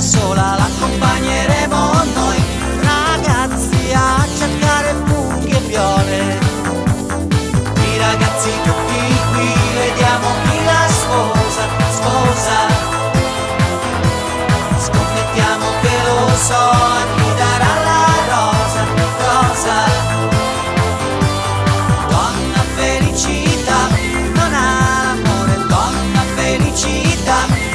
se sola l'accompagneremo noi. Ragazzi a cercare funghi e viole i ragazzi tutti qui vediamo chi la sposa sposa. Scommettiamo che lo so a chi darà la rosa rosa. Donna felicità non amore. Donna felicità.